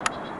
you